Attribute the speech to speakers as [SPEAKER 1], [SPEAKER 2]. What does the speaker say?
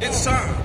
[SPEAKER 1] It's time.